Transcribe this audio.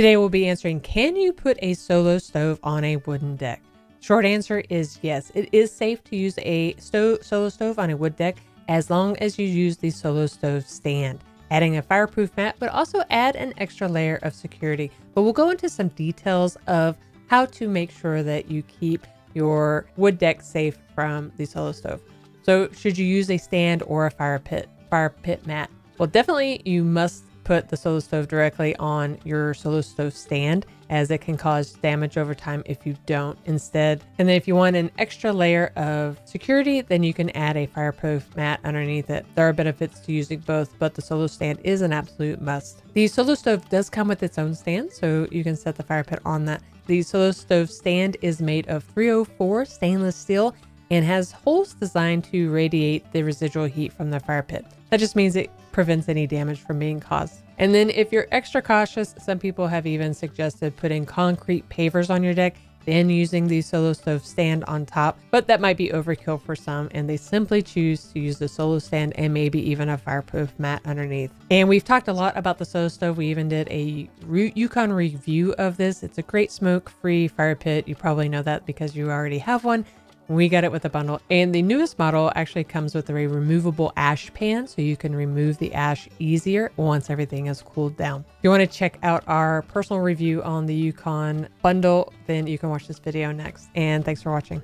Today we'll be answering, can you put a solo stove on a wooden deck? Short answer is yes. It is safe to use a stove, solo stove on a wood deck as long as you use the solo stove stand. Adding a fireproof mat would also add an extra layer of security, but we'll go into some details of how to make sure that you keep your wood deck safe from the solo stove. So should you use a stand or a fire pit, fire pit mat? Well, definitely you must put the solo stove directly on your solo stove stand as it can cause damage over time if you don't instead. And then if you want an extra layer of security, then you can add a fireproof mat underneath it. There are benefits to using both, but the solo stand is an absolute must. The solo stove does come with its own stand, so you can set the fire pit on that. The solo stove stand is made of 304 stainless steel and has holes designed to radiate the residual heat from the fire pit. That just means it prevents any damage from being caused. And then if you're extra cautious, some people have even suggested putting concrete pavers on your deck, then using the solo stove stand on top, but that might be overkill for some and they simply choose to use the solo stand and maybe even a fireproof mat underneath. And we've talked a lot about the solo stove. We even did a root Yukon review of this. It's a great smoke free fire pit. You probably know that because you already have one. We got it with a bundle. And the newest model actually comes with a removable ash pan, so you can remove the ash easier once everything is cooled down. If you want to check out our personal review on the Yukon bundle, then you can watch this video next. And thanks for watching.